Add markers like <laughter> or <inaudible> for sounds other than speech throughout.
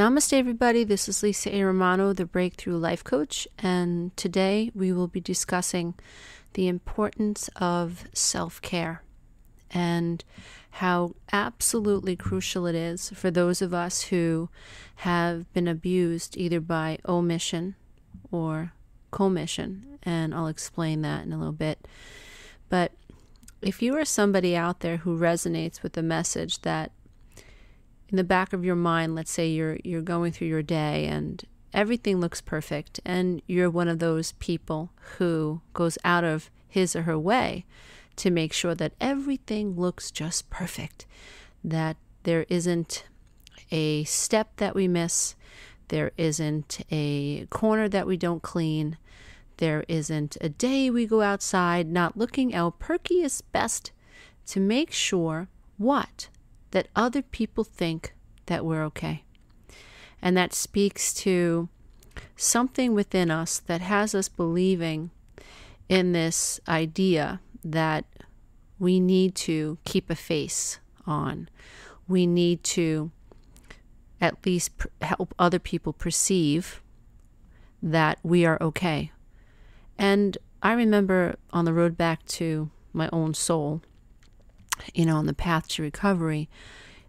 Namaste, everybody. This is Lisa A. Romano, the Breakthrough Life Coach, and today we will be discussing the importance of self care and how absolutely crucial it is for those of us who have been abused either by omission or commission. And I'll explain that in a little bit. But if you are somebody out there who resonates with the message that in the back of your mind, let's say you're you're going through your day and everything looks perfect and you're one of those people who goes out of his or her way to make sure that everything looks just perfect, that there isn't a step that we miss, there isn't a corner that we don't clean, there isn't a day we go outside not looking our perkiest best to make sure what? That other people think that we're okay. And that speaks to something within us that has us believing in this idea that we need to keep a face on. We need to at least pr- help other people perceive that we are okay. And I remember on the road back to my own soul, you know, on the path to recovery,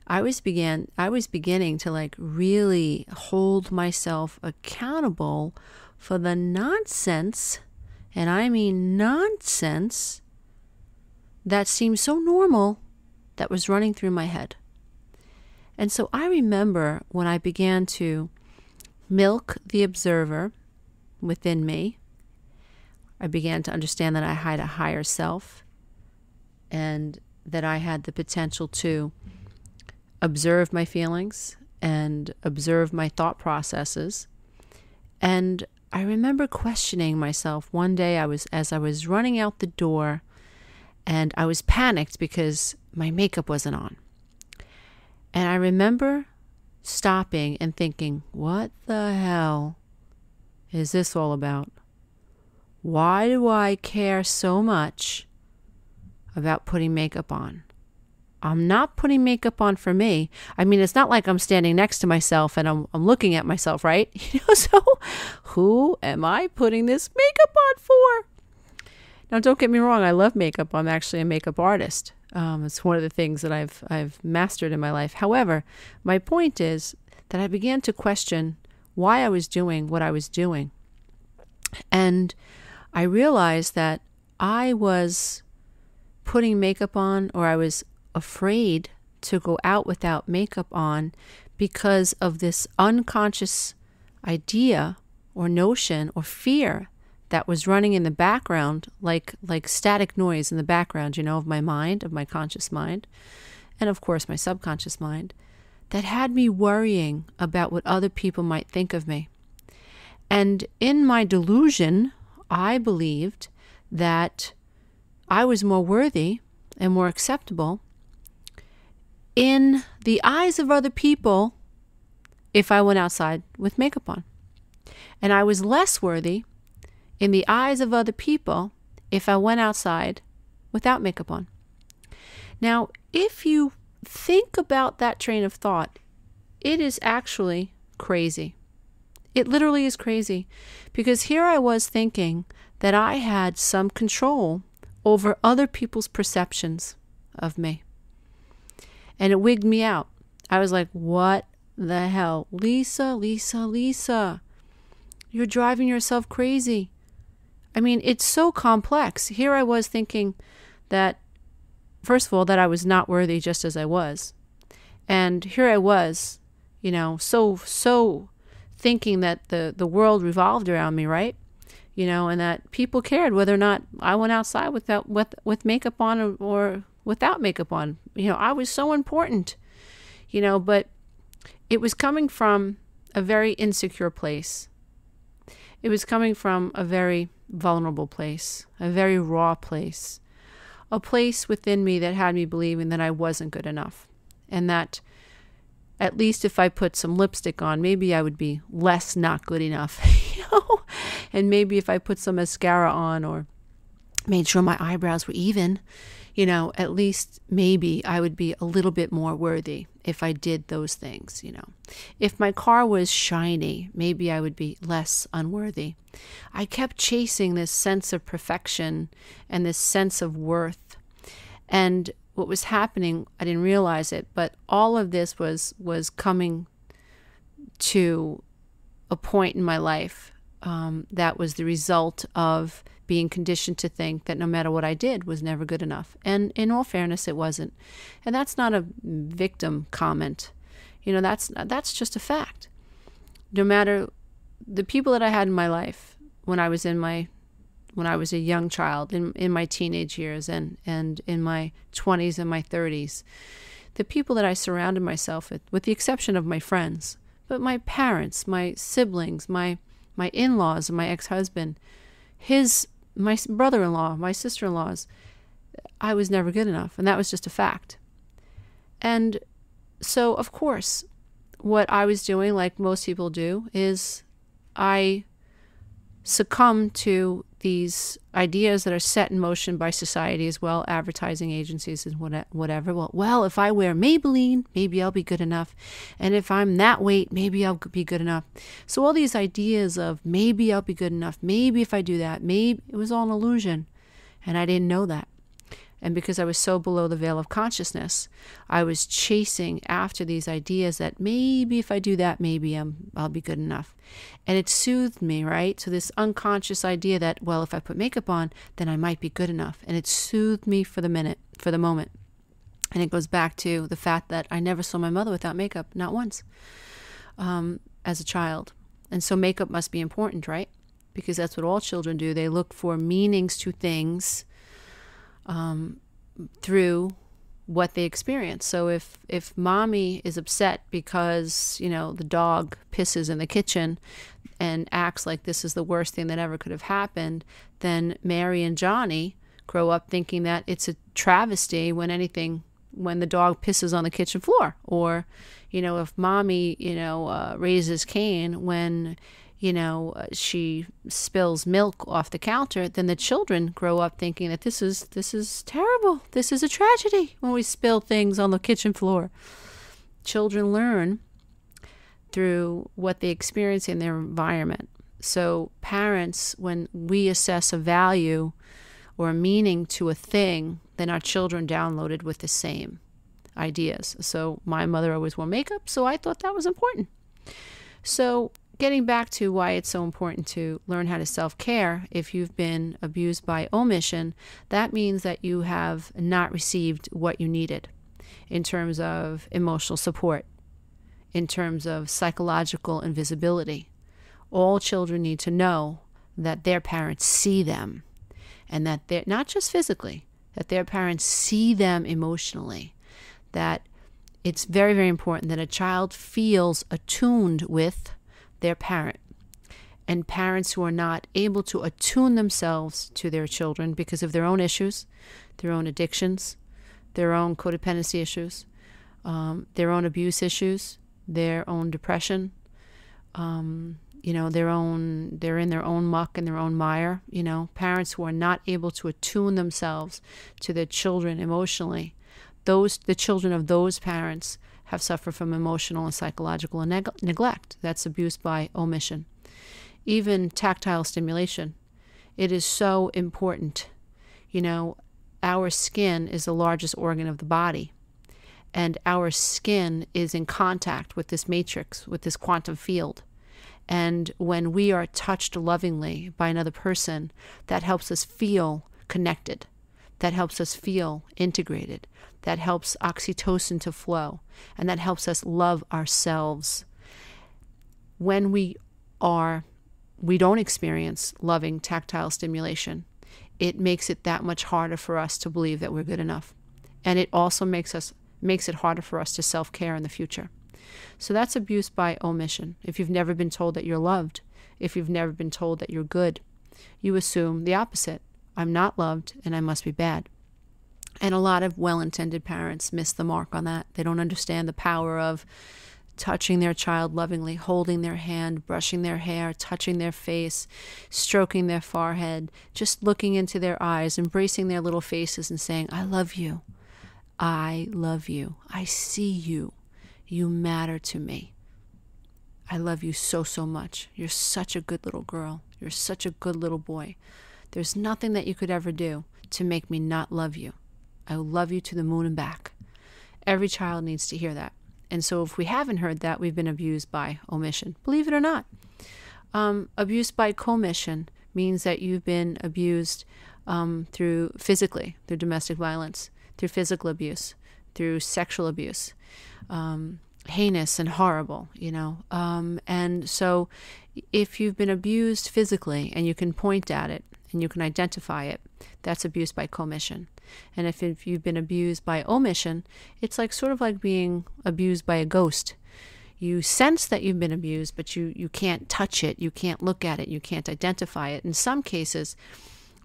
I was began I was beginning to like really hold myself accountable for the nonsense, and I mean nonsense that seemed so normal that was running through my head. And so I remember when I began to milk the observer within me, I began to understand that I had a higher self and that I had the potential to observe my feelings and observe my thought processes. And I remember questioning myself one day I was as I was running out the door and I was panicked because my makeup wasn't on. And I remember stopping and thinking, what the hell is this all about? Why do I care so much about putting makeup on? I'm not putting makeup on for me. I mean, it's not like I'm standing next to myself and I'm, I'm looking at myself, right? <laughs> You know, so who am I putting this makeup on for? Now, don't get me wrong. I love makeup. I'm actually a makeup artist. Um, it's one of the things that I've I've mastered in my life. However, my point is that I began to question why I was doing what I was doing, and I realized that I was putting makeup on, or I was afraid to go out without makeup on because of this unconscious idea or notion or fear that was running in the background like like static noise in the background you know of my mind of my conscious mind and of course my subconscious mind that had me worrying about what other people might think of me. And in my delusion i believed that i was more worthy and more acceptable in the eyes of other people if I went outside with makeup on. And I was less worthy in the eyes of other people if I went outside without makeup on. Now, if you think about that train of thought, it is actually crazy. It literally is crazy because here I was thinking that I had some control over other people's perceptions of me and it wigged me out. I was like, what the hell? Lisa, Lisa, Lisa, you're driving yourself crazy. I mean, it's so complex. Here I was thinking that, first of all, that I was not worthy just as I was. And here I was, you know, so, so thinking that the, the world revolved around me, right? You know, and that people cared whether or not I went outside without with with makeup on or, or without makeup on. You know, I was so important, you know, but it was coming from a very insecure place. It was coming from a very vulnerable place, a very raw place, a place within me that had me believing that I wasn't good enough and that at least if I put some lipstick on, maybe I would be less not good enough, <laughs> you know? And maybe if I put some mascara on or made sure my eyebrows were even, you know, at least maybe I would be a little bit more worthy if I did those things, you know. If my car was shiny, maybe I would be less unworthy. I kept chasing this sense of perfection and this sense of worth. And what was happening, I didn't realize it, but all of this was was coming to a point in my life um, that was the result of being conditioned to think that no matter what I did was never good enough. And in all fairness, it wasn't. And that's not a victim comment. You know, that's that's just a fact. No matter the people that I had in my life when I was in my when I was a young child, in, in my teenage years and, and in my 20s and my 30s, the people that I surrounded myself with, with the exception of my friends, but my parents, my siblings, my my in-laws, my ex-husband, his my brother in law, my sister in laws, I was never good enough. And that was just a fact. And so, of course, what I was doing, like most people do, is I succumb to these ideas that are set in motion by society as well, advertising agencies and whatever. Well, well, if I wear Maybelline, maybe I'll be good enough, and if I'm that weight, maybe I'll be good enough. So all these ideas of maybe I'll be good enough, maybe if I do that, maybe it was all an illusion, and I didn't know that. And because I was so below the veil of consciousness, I was chasing after these ideas that maybe if I do that, maybe I'm, I'll be good enough. And it soothed me, right? So, this unconscious idea that, well, if I put makeup on, then I might be good enough. And it soothed me for the minute, for the moment. And it goes back to the fact that I never saw my mother without makeup, not once, um, as a child. And so, makeup must be important, right? Because that's what all children do. They look for meanings to things um, through what they experience. So if if mommy is upset because you know the dog pisses in the kitchen and acts like this is the worst thing that ever could have happened, then Mary and Johnny grow up thinking that it's a travesty when anything when the dog pisses on the kitchen floor or you know if mommy you know uh, raises Cain when you know, uh, she spills milk off the counter, then the children grow up thinking that this is this is terrible. This is a tragedy when we spill things on the kitchen floor. Children learn through what they experience in their environment. So parents when we assess a value or a meaning to a thing, then our children downloaded with the same ideas. So my mother always wore makeup, so I thought that was important. So getting back to why it's so important to learn how to self care, if you've been abused by omission, that means that you have not received what you needed in terms of emotional support, in terms of psychological invisibility. All children need to know that their parents see them and that they're not just physically, that their parents see them emotionally, that it's very, very important that a child feels attuned with their parent. And parents who are not able to attune themselves to their children because of their own issues, their own addictions, their own codependency issues, um, their own abuse issues, their own depression, um, you know, their own, they're in their own muck and their own mire. You know, parents who are not able to attune themselves to their children emotionally, those, the children of those parents have suffered from emotional and psychological neg- neglect. That's abuse by omission. Even tactile stimulation. It is so important. You know, our skin is the largest organ of the body, and our skin is in contact with this matrix, with this quantum field. And when we are touched lovingly by another person, that helps us feel connected. That helps us feel integrated that helps oxytocin to flow, and that helps us love ourselves. When we are, we don't experience loving tactile stimulation, it makes it that much harder for us to believe that we're good enough. And it also makes us makes it harder for us to self-care in the future. So that's abuse by omission. If you've never been told that you're loved, if you've never been told that you're good, you assume the opposite. I'm not loved and I must be bad. And a lot of well intended parents miss the mark on that. They don't understand the power of touching their child lovingly, holding their hand, brushing their hair, touching their face, stroking their forehead, just looking into their eyes, embracing their little faces and saying, I love you. I love you. I see you. You matter to me. I love you so, so much. You're such a good little girl. You're such a good little boy. There's nothing that you could ever do to make me not love you. I will love you to the moon and back. Every child needs to hear that. And so, if we haven't heard that, we've been abused by omission. Believe it or not. Um, abuse by commission means that you've been abused um, through physically, through domestic violence, through physical abuse, through sexual abuse, um, heinous and horrible, you know. Um, and so, if you've been abused physically and you can point at it and you can identify it, that's abuse by commission. And if, if you've been abused by omission, it's like sort of like being abused by a ghost. You sense that you've been abused, but you, you can't touch it, you can't look at it, you can't identify it. In some cases,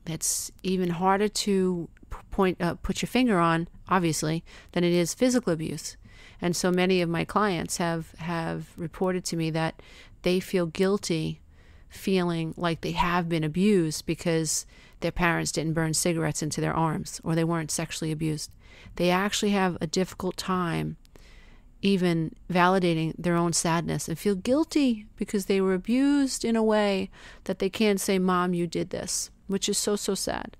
that's even harder to point uh, put your finger on, obviously, than it is physical abuse. And so many of my clients have have reported to me that they feel guilty feeling like they have been abused because their parents didn't burn cigarettes into their arms or they weren't sexually abused. They actually have a difficult time even validating their own sadness and feel guilty because they were abused in a way that they can't say, Mom, you did this, which is so, so sad.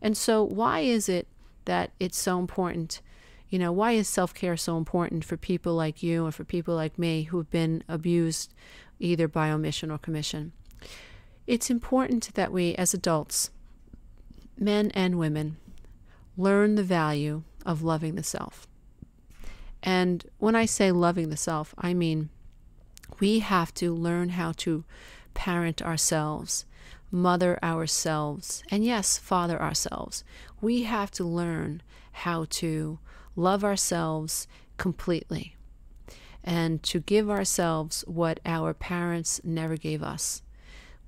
And so, why is it that it's so important? You know, why is self care so important for people like you and for people like me who have been abused either by omission or commission? It's important that we, as adults, men and women, learn the value of loving the self. And when I say loving the self, I mean we have to learn how to parent ourselves, mother ourselves, and yes, father ourselves. We have to learn how to love ourselves completely and to give ourselves what our parents never gave us.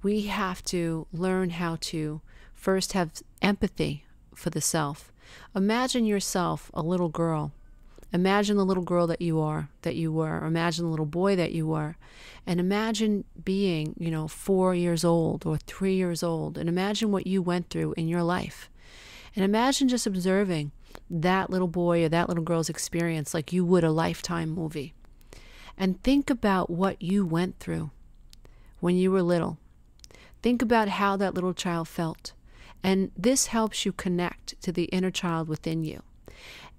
We have to learn how to first have empathy for the self. Imagine yourself a little girl. Imagine the little girl that you are, that you were. Imagine the little boy that you were. And imagine being, you know, four years old or three years old. And imagine what you went through in your life. And imagine just observing that little boy or that little girl's experience like you would a lifetime movie. And think about what you went through when you were little. Think about how that little child felt. And this helps you connect to the inner child within you.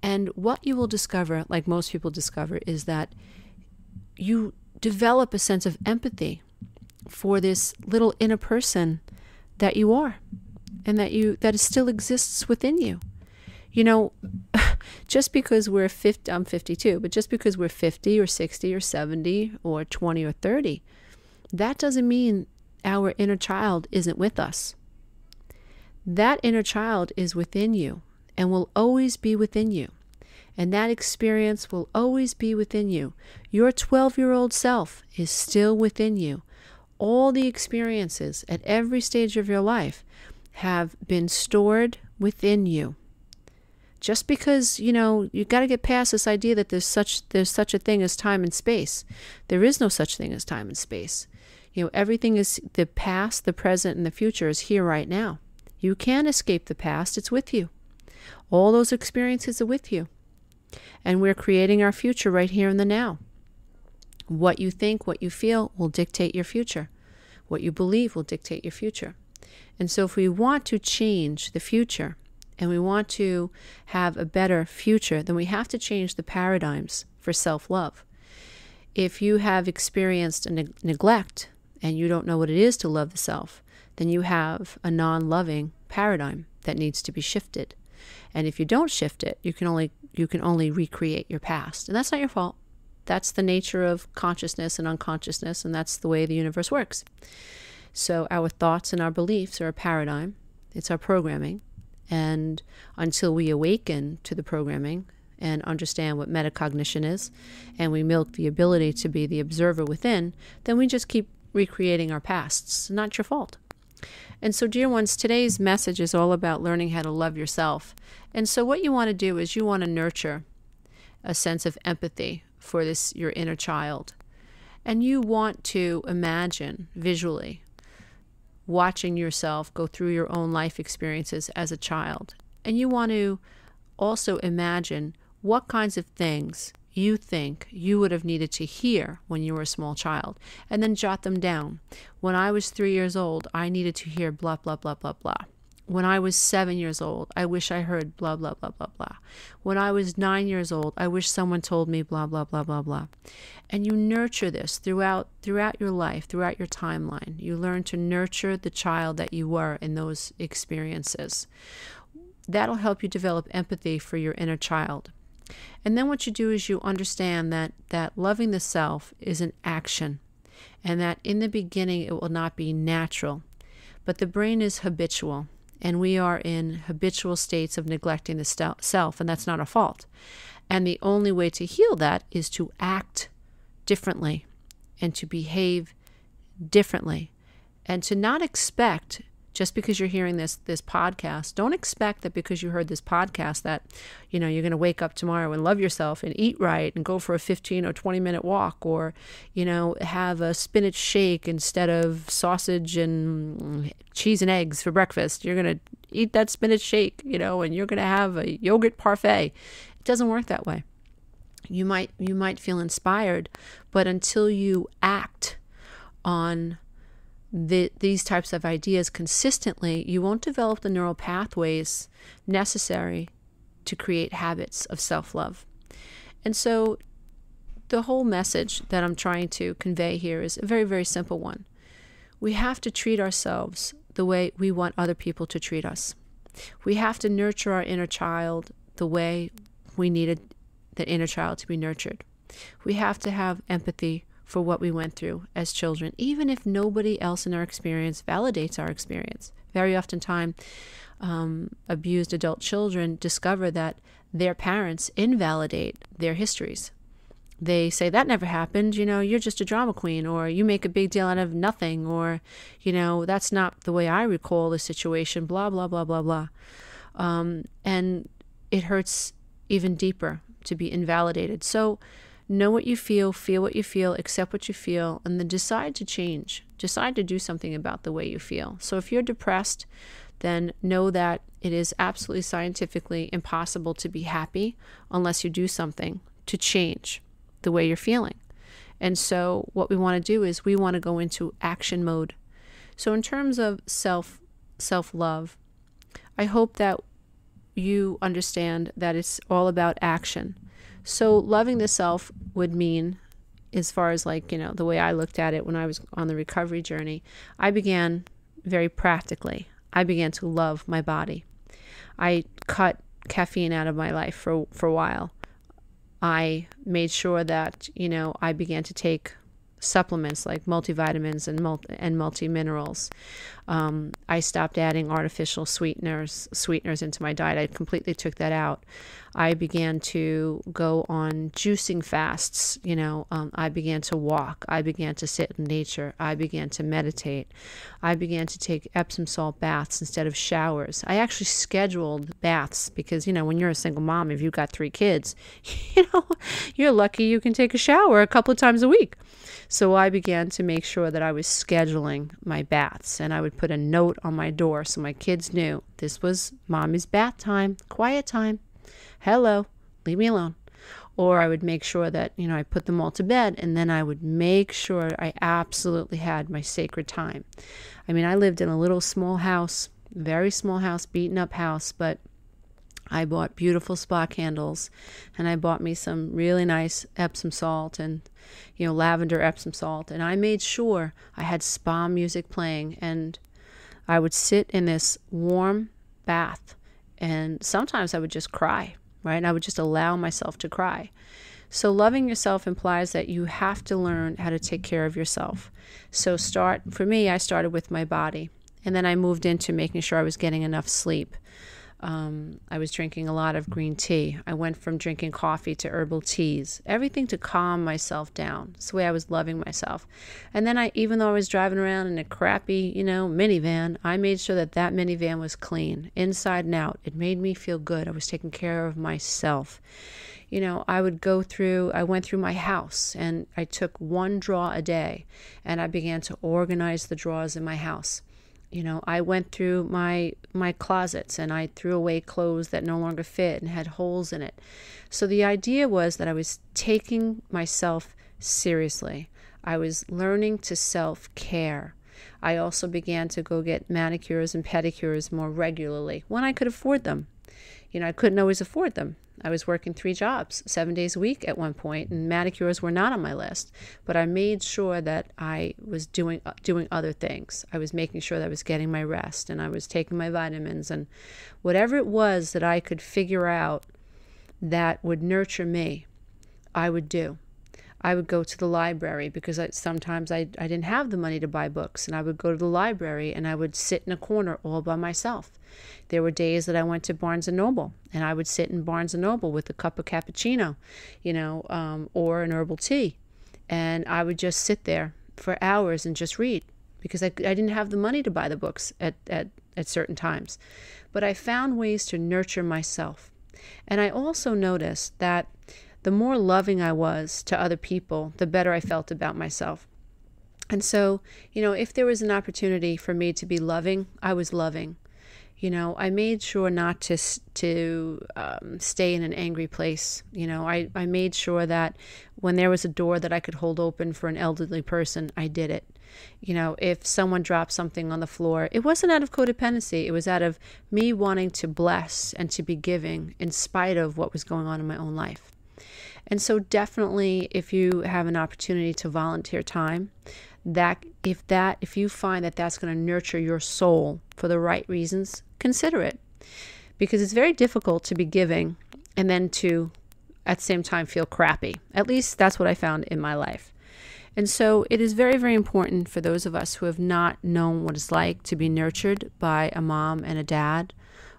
And what you will discover, like most people discover, is that you develop a sense of empathy for this little inner person that you are and that you that still exists within you. You know, <laughs> just because we're 50 I'm 52, but just because we're 50 or 60 or 70 or 20 or 30, that doesn't mean our inner child isn't with us. That inner child is within you and will always be within you. And that experience will always be within you. Your 12 year old self is still within you. All the experiences at every stage of your life have been stored within you. Just because, you know, you've got to get past this idea that there's such there's such a thing as time and space. There is no such thing as time and space. You know, everything is the past, the present, and the future is here right now. You can't escape the past, it's with you. All those experiences are with you. And we're creating our future right here in the now. What you think, what you feel will dictate your future. What you believe will dictate your future. And so, if we want to change the future and we want to have a better future, then we have to change the paradigms for self love. If you have experienced a ne- neglect and you don't know what it is to love the self, then you have a non loving paradigm that needs to be shifted. And if you don't shift it, you can only you can only recreate your past. And that's not your fault. That's the nature of consciousness and unconsciousness, and that's the way the universe works. So our thoughts and our beliefs are a paradigm. It's our programming. And until we awaken to the programming and understand what metacognition is, and we milk the ability to be the observer within, then we just keep recreating our pasts. Not your fault. And so, dear ones, today's message is all about learning how to love yourself. And so, what you want to do is you want to nurture a sense of empathy for this your inner child. And you want to imagine visually watching yourself go through your own life experiences as a child. And you want to also imagine what kinds of things you think you would have needed to hear when you were a small child, and then jot them down. When I was three years old, I needed to hear blah, blah, blah, blah, blah. When I was seven years old, I wish I heard blah, blah, blah, blah, blah. When I was nine years old, I wish someone told me blah, blah, blah, blah, blah. And you nurture this throughout throughout your life, throughout your timeline. You learn to nurture the child that you were in those experiences. That'll help you develop empathy for your inner child. And then what you do is you understand that that loving the self is an action and that in the beginning it will not be natural. But the brain is habitual and we are in habitual states of neglecting the self and that's not a fault. And the only way to heal that is to act differently and to behave differently and to not expect just because you're hearing this this podcast don't expect that because you heard this podcast that you know you're going to wake up tomorrow and love yourself and eat right and go for a 15 or 20 minute walk or you know have a spinach shake instead of sausage and cheese and eggs for breakfast. You're going to eat that spinach shake you know and you're going to have a yogurt parfait. It doesn't work that way. You might you might feel inspired but until you act on the, these types of ideas consistently, you won't develop the neural pathways necessary to create habits of self love. And so, the whole message that I'm trying to convey here is a very, very simple one. We have to treat ourselves the way we want other people to treat us. We have to nurture our inner child the way we needed the inner child to be nurtured. We have to have empathy for what we went through as children, even if nobody else in our experience validates our experience. Very often, time um, abused adult children discover that their parents invalidate their histories. They say that never happened, you know, you're just a drama queen, or you make a big deal out of nothing, or, you know, that's not the way I recall the situation, blah, blah, blah, blah, blah. Um, and it hurts even deeper to be invalidated. So, Know what you feel, feel what you feel, accept what you feel, and then decide to change. Decide to do something about the way you feel. So if you're depressed, then know that it is absolutely scientifically impossible to be happy unless you do something to change the way you're feeling. And so what we want to do is we want to go into action mode. So in terms of self self-love, I hope that you understand that it's all about action. So loving the self would mean, as far as like, you know, the way I looked at it when I was on the recovery journey, I began very practically. I began to love my body. I cut caffeine out of my life for, for a while. I made sure that, you know, I began to take supplements like multivitamins and multi, and multi minerals. Um, I stopped adding artificial sweeteners sweeteners into my diet. I completely took that out. I began to go on juicing fasts. You know, um, I began to walk. I began to sit in nature. I began to meditate. I began to take Epsom salt baths instead of showers. I actually scheduled baths because you know when you're a single mom, if you've got three kids, <laughs> you know you're lucky you can take a shower a couple of times a week. So I began to make sure that I was scheduling my baths and I would put a note on my door so my kids knew this was mommy's bath time, quiet time. Hello, leave me alone. Or I would make sure that, you know, I put them all to bed and then I would make sure I absolutely had my sacred time. I mean, I lived in a little small house, very small house, beaten up house, but I bought beautiful spa candles and I bought me some really nice Epsom salt and you know lavender Epsom salt and I made sure I had spa music playing and I would sit in this warm bath and sometimes I would just cry, right? And I would just allow myself to cry. So loving yourself implies that you have to learn how to take care of yourself. So start for me I started with my body and then I moved into making sure I was getting enough sleep. Um, I was drinking a lot of green tea. I went from drinking coffee to herbal teas, everything to calm myself down. It's the way I was loving myself. And then I, even though I was driving around in a crappy, you know, minivan, I made sure that that minivan was clean, inside and out. It made me feel good. I was taking care of myself. you know, I would go through, I went through my house and I took one drawer a day and I began to organize the drawers in my house. You know, I went through my my closets and I threw away clothes that no longer fit and had holes in it. So the idea was that I was taking myself seriously. I was learning to self-care. I also began to go get manicures and pedicures more regularly when I could afford them. You know, I couldn't always afford them. I was working three jobs, seven days a week at one point, and manicures were not on my list. But I made sure that I was doing uh, doing other things. I was making sure that I was getting my rest, and I was taking my vitamins, and whatever it was that I could figure out that would nurture me, I would do. I would go to the library because I, sometimes I, I didn't have the money to buy books, and I would go to the library and I would sit in a corner all by myself. There were days that I went to Barnes and Noble, and I would sit in Barnes and Noble with a cup of cappuccino, you know, um, or an herbal tea, and I would just sit there for hours and just read because I, I didn't have the money to buy the books at, at, at certain times. But I found ways to nurture myself. And I also noticed that the more loving I was to other people, the better I felt about myself. And so, you know, if there was an opportunity for me to be loving, I was loving. You know, I made sure not to to um, stay in an angry place. You know, I, I made sure that when there was a door that I could hold open for an elderly person, I did it. You know, if someone dropped something on the floor, it wasn't out of codependency. It was out of me wanting to bless and to be giving in spite of what was going on in my own life. And so, definitely, if you have an opportunity to volunteer time, that if that if you find that that's going to nurture your soul for the right reasons, consider it, because it's very difficult to be giving and then to at the same time feel crappy. At least that's what I found in my life. And so it is very, very important for those of us who have not known what it's like to be nurtured by a mom and a dad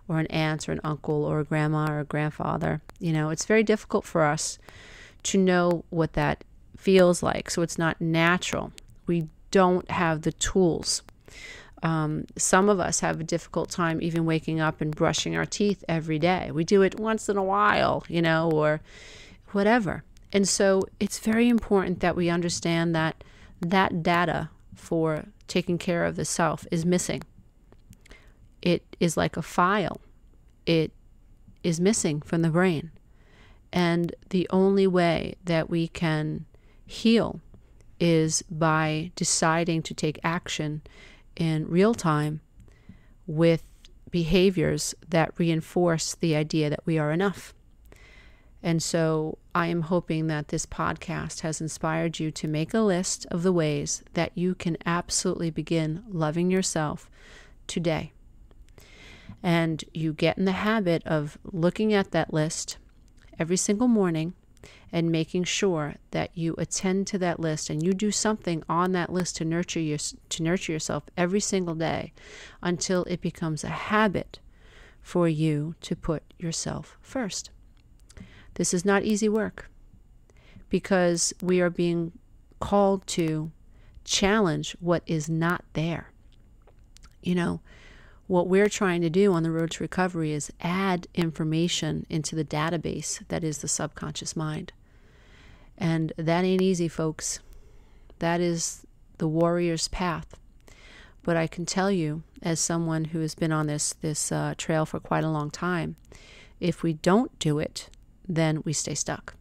or an aunt or an uncle or a grandma or a grandfather. You know, it's very difficult for us to know what that feels like. So it's not natural. We don't have the tools. Um, some of us have a difficult time even waking up and brushing our teeth every day. We do it once in a while, you know, or whatever. And so it's very important that we understand that that data for taking care of the self is missing it is like a file. It is missing from the brain. And the only way that we can heal is by deciding to take action in real time with behaviors that reinforce the idea that we are enough. And so I am hoping that this podcast has inspired you to make a list of the ways that you can absolutely begin loving yourself today and you get in the habit of looking at that list every single morning and making sure that you attend to that list and you do something on that list to nurture your, to nurture yourself every single day until it becomes a habit for you to put yourself first. This is not easy work because we are being called to challenge what is not there. You know, what we're trying to do on the road to recovery is add information into the database that is the subconscious mind. And that ain't easy, folks. That is the warrior's path. But I can tell you, as someone who has been on this this uh, trail for quite a long time, if we don't do it, then we stay stuck.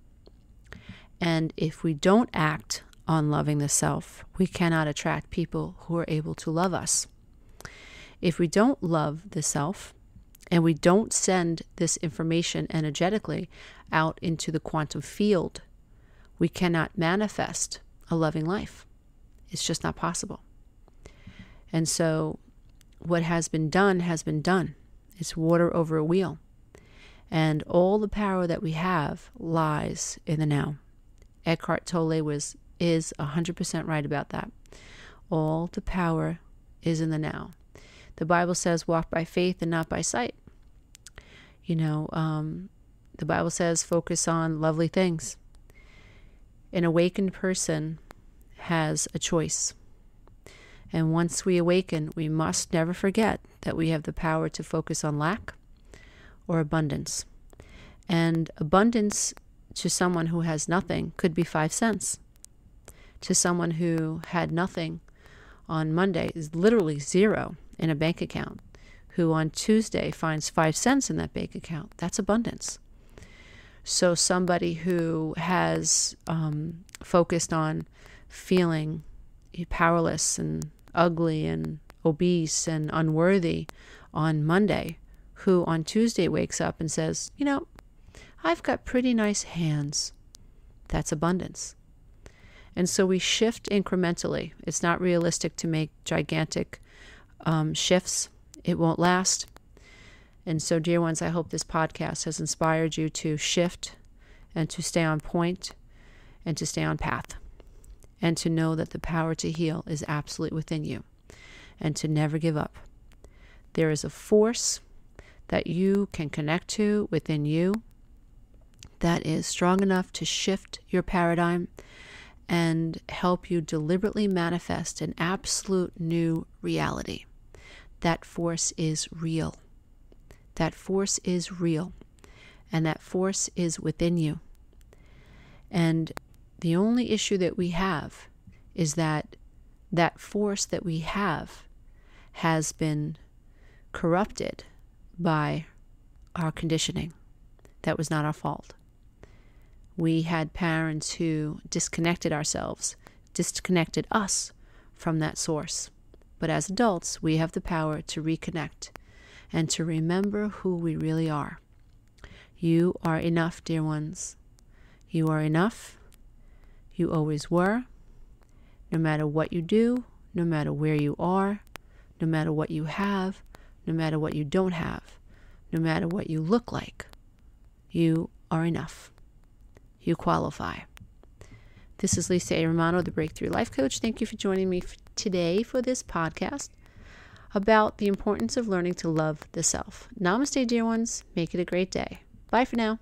And if we don't act on loving the self, we cannot attract people who are able to love us. If we don't love the self and we don't send this information energetically out into the quantum field, we cannot manifest a loving life. It's just not possible. And so, what has been done has been done. It's water over a wheel. And all the power that we have lies in the now. Eckhart Tolle was is 100% right about that. All the power is in the now. The Bible says, walk by faith and not by sight. You know, um, the Bible says, focus on lovely things. An awakened person has a choice. And once we awaken, we must never forget that we have the power to focus on lack or abundance. And abundance to someone who has nothing could be five cents. To someone who had nothing on Monday is literally zero in a bank account, who on Tuesday finds five cents in that bank account. That's abundance. So, somebody who has um, focused on feeling powerless and ugly and obese and unworthy on Monday, who on Tuesday wakes up and says, You know, I've got pretty nice hands. That's abundance. And so we shift incrementally. It's not realistic to make gigantic um, shifts, it won't last. And so, dear ones, I hope this podcast has inspired you to shift and to stay on point and to stay on path and to know that the power to heal is absolutely within you and to never give up. There is a force that you can connect to within you that is strong enough to shift your paradigm and help you deliberately manifest an absolute new reality. That force is real. That force is real. And that force is within you. And the only issue that we have is that that force that we have has been corrupted by our conditioning. That was not our fault. We had parents who disconnected ourselves, disconnected us from that source. But as adults, we have the power to reconnect and to remember who we really are. You are enough, dear ones. You are enough. You always were. No matter what you do, no matter where you are, no matter what you have, no matter what you don't have, no matter what you look like, you are enough. You qualify. This is Lisa A. Romano, the Breakthrough Life Coach. Thank you for joining me today for this podcast about the importance of learning to love the self. Namaste, dear ones. Make it a great day. Bye for now.